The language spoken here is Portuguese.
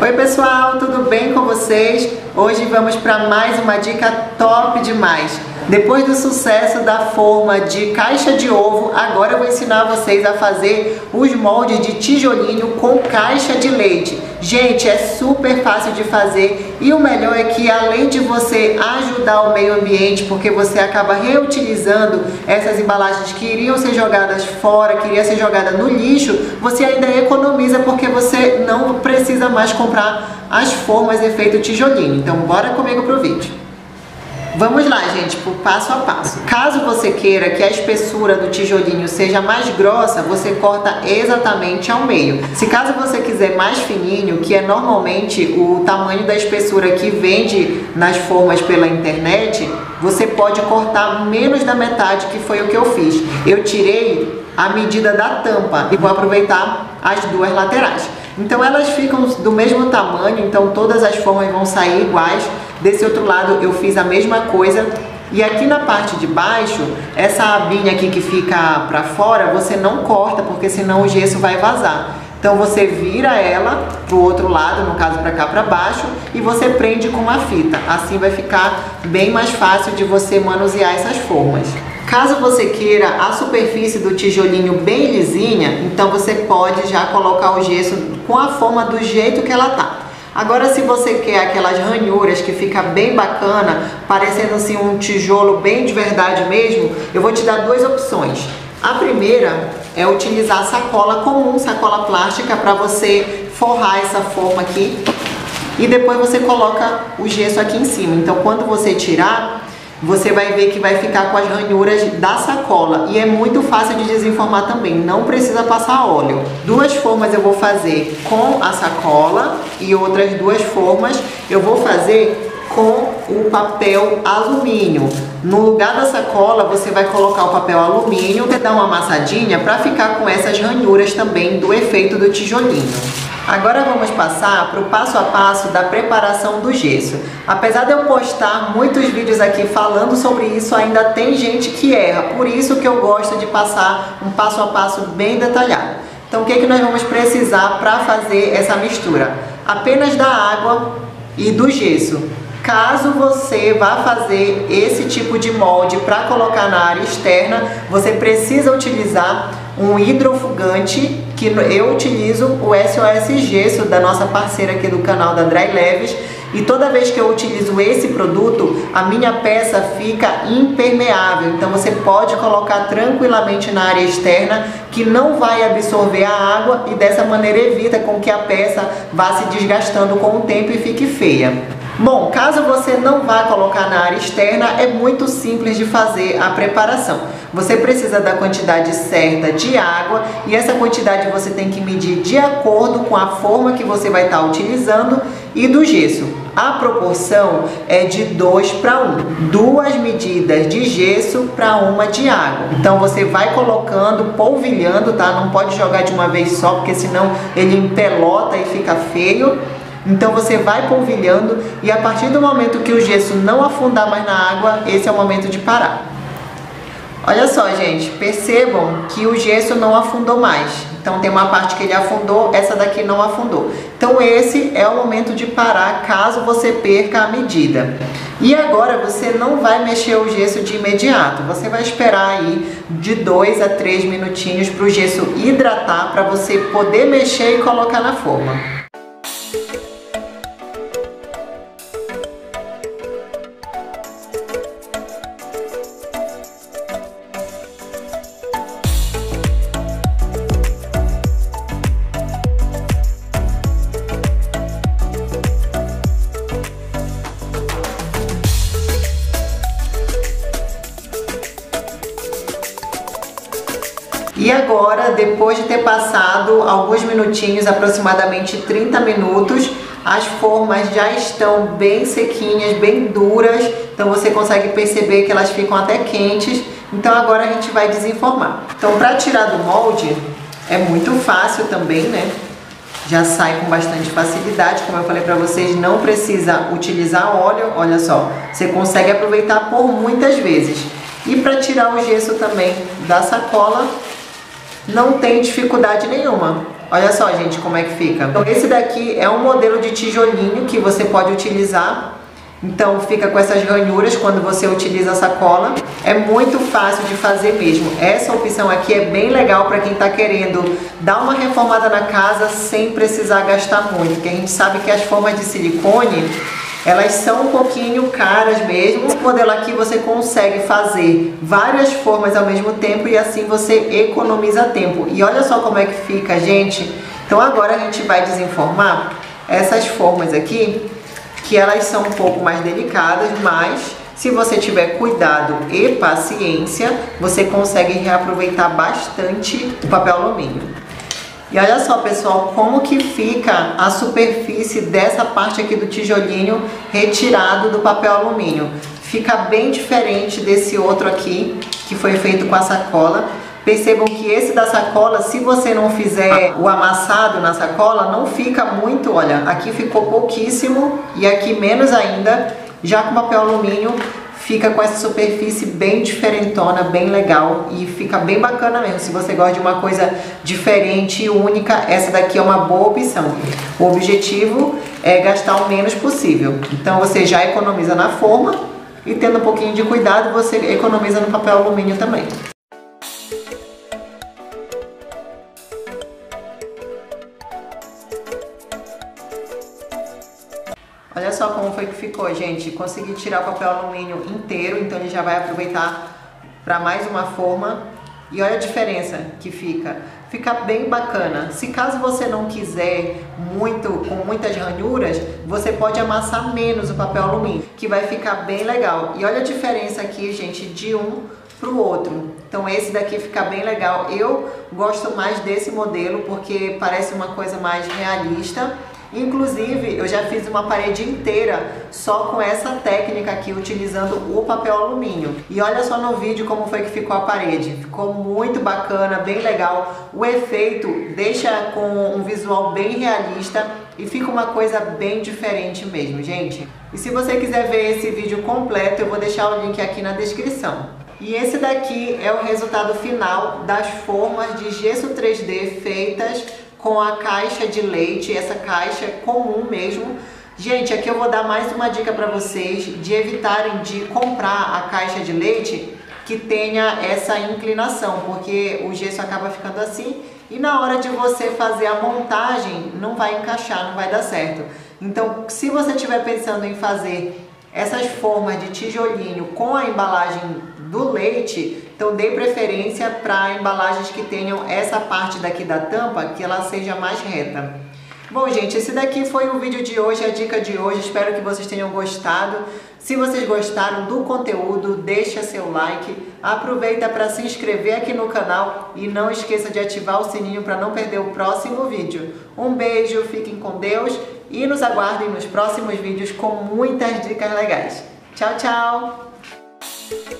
Oi pessoal, tudo bem com vocês? Hoje vamos para mais uma dica top demais. Depois do sucesso da forma de caixa de ovo, agora eu vou ensinar vocês a fazer os moldes de tijolinho com caixa de leite. Gente, é super fácil de fazer e o melhor é que além de você ajudar o meio ambiente, porque você acaba reutilizando essas embalagens que iriam ser jogadas fora, que iriam ser jogadas no lixo, você ainda economiza porque você não precisa mais comprar as formas efeito tijolinho. Então bora comigo pro vídeo. Vamos lá, gente, por passo a passo. Caso você queira que a espessura do tijolinho seja mais grossa, você corta exatamente ao meio. Se caso você quiser mais fininho, que é normalmente o tamanho da espessura que vende nas formas pela internet, você pode cortar menos da metade, que foi o que eu fiz. Eu tirei a medida da tampa e vou aproveitar as duas laterais. Então elas ficam do mesmo tamanho, então todas as formas vão sair iguais. Desse outro lado eu fiz a mesma coisa. E aqui na parte de baixo, essa abinha aqui que fica para fora, você não corta, porque senão o gesso vai vazar. Então você vira ela pro outro lado, no caso para cá para baixo, e você prende com uma fita. Assim vai ficar bem mais fácil de você manusear essas formas. Caso você queira a superfície do tijolinho bem lisinha, então você pode já colocar o gesso com a forma do jeito que ela tá. Agora se você quer aquelas ranhuras que fica bem bacana, parecendo assim um tijolo bem de verdade mesmo, eu vou te dar duas opções. A primeira é utilizar sacola comum, sacola plástica, para você forrar essa forma aqui. E depois você coloca o gesso aqui em cima. Então quando você tirar, você vai ver que vai ficar com as ranhuras da sacola e é muito fácil de desenformar também, não precisa passar óleo. Duas formas eu vou fazer com a sacola e outras duas formas eu vou fazer com o papel alumínio. No lugar da sacola, você vai colocar o papel alumínio e dar uma amassadinha para ficar com essas ranhuras também do efeito do tijolinho. Agora vamos passar para o passo a passo da preparação do gesso. Apesar de eu postar muitos vídeos aqui falando sobre isso, ainda tem gente que erra. Por isso que eu gosto de passar um passo a passo bem detalhado. Então o que, é que nós vamos precisar para fazer essa mistura? Apenas da água e do gesso. Caso você vá fazer esse tipo de molde para colocar na área externa, você precisa utilizar um hidrofugante que eu utilizo o SOS Gesso da nossa parceira aqui do canal da Dry Leves e toda vez que eu utilizo esse produto, a minha peça fica impermeável. Então você pode colocar tranquilamente na área externa que não vai absorver a água e dessa maneira evita com que a peça vá se desgastando com o tempo e fique feia. Bom, caso você não vá colocar na área externa, é muito simples de fazer a preparação. Você precisa da quantidade certa de água e essa quantidade você tem que medir de acordo com a forma que você vai estar utilizando e do gesso. A proporção é de 2 para 1, duas medidas de gesso para uma de água. Então você vai colocando, polvilhando, tá? Não pode jogar de uma vez só, porque senão ele empelota e fica feio. Então você vai polvilhando e a partir do momento que o gesso não afundar mais na água, esse é o momento de parar. Olha só, gente, percebam que o gesso não afundou mais. Então tem uma parte que ele afundou, essa daqui não afundou. Então esse é o momento de parar caso você perca a medida. E agora você não vai mexer o gesso de imediato. Você vai esperar aí de 2 a 3 minutinhos para o gesso hidratar para você poder mexer e colocar na forma. Agora, depois de ter passado alguns minutinhos, aproximadamente 30 minutos, as formas já estão bem sequinhas, bem duras, então você consegue perceber que elas ficam até quentes. Então agora a gente vai desenformar. Então para tirar do molde é muito fácil também, né? Já sai com bastante facilidade, como eu falei para vocês, não precisa utilizar óleo, olha só, você consegue aproveitar por muitas vezes. E para tirar o gesso também da sacola, não tem dificuldade nenhuma. Olha só, gente, como é que fica. Então, esse daqui é um modelo de tijolinho que você pode utilizar. Então, fica com essas ranhuras quando você utiliza a sacola. É muito fácil de fazer mesmo. Essa opção aqui é bem legal para quem está querendo dar uma reformada na casa sem precisar gastar muito. Porque a gente sabe que as formas de silicone elas são um pouquinho caras mesmo. Esse modelo aqui você consegue fazer várias formas ao mesmo tempo e assim você economiza tempo. E olha só como é que fica, gente. Então agora a gente vai desenformar essas formas aqui, que elas são um pouco mais delicadas, mas se você tiver cuidado e paciência, você consegue reaproveitar bastante o papel alumínio. E olha só, pessoal, como que fica a superfície dessa parte aqui do tijolinho retirado do papel alumínio. Fica bem diferente desse outro aqui, que foi feito com a sacola. Percebam que esse da sacola, se você não fizer o amassado na sacola, não fica muito, olha, aqui ficou pouquíssimo e aqui menos ainda. Já com papel alumínio, fica com essa superfície bem diferentona, bem legal e fica bem bacana mesmo. Se você gosta de uma coisa diferente e única, essa daqui é uma boa opção. O objetivo é gastar o menos possível. Então você já economiza na forma e tendo um pouquinho de cuidado, você economiza no papel alumínio também. Olha só como foi que ficou, gente. Consegui tirar o papel alumínio inteiro, então ele já vai aproveitar para mais uma forma. E olha a diferença que fica. Fica bem bacana. Se caso você não quiser muito, com muitas ranhuras, você pode amassar menos o papel alumínio, que vai ficar bem legal. E olha a diferença aqui, gente, de um para o outro. Então esse daqui fica bem legal. Eu gosto mais desse modelo porque parece uma coisa mais realista Inclusive, eu já fiz uma parede inteira só com essa técnica aqui, utilizando o papel alumínio. E olha só no vídeo como foi que ficou a parede. Ficou muito bacana, bem legal. O efeito deixa com um visual bem realista e fica uma coisa bem diferente mesmo, gente. E se você quiser ver esse vídeo completo, eu vou deixar o link aqui na descrição. E esse daqui é o resultado final das formas de gesso 3D feitas com a caixa de leite, essa caixa comum mesmo. Gente, aqui eu vou dar mais uma dica para vocês de evitarem de comprar a caixa de leite que tenha essa inclinação, porque o gesso acaba ficando assim e na hora de você fazer a montagem não vai encaixar, não vai dar certo. Então, se você estiver pensando em fazer essas formas de tijolinho com a embalagem do leite, então dê preferência para embalagens que tenham essa parte daqui da tampa, que ela seja mais reta. Bom, gente, esse daqui foi o vídeo de hoje, a dica de hoje. Espero que vocês tenham gostado. Se vocês gostaram do conteúdo, deixa seu like. Aproveita para se inscrever aqui no canal e não esqueça de ativar o sininho para não perder o próximo vídeo. Um beijo, fiquem com Deus e nos aguardem nos próximos vídeos com muitas dicas legais. Tchau, tchau!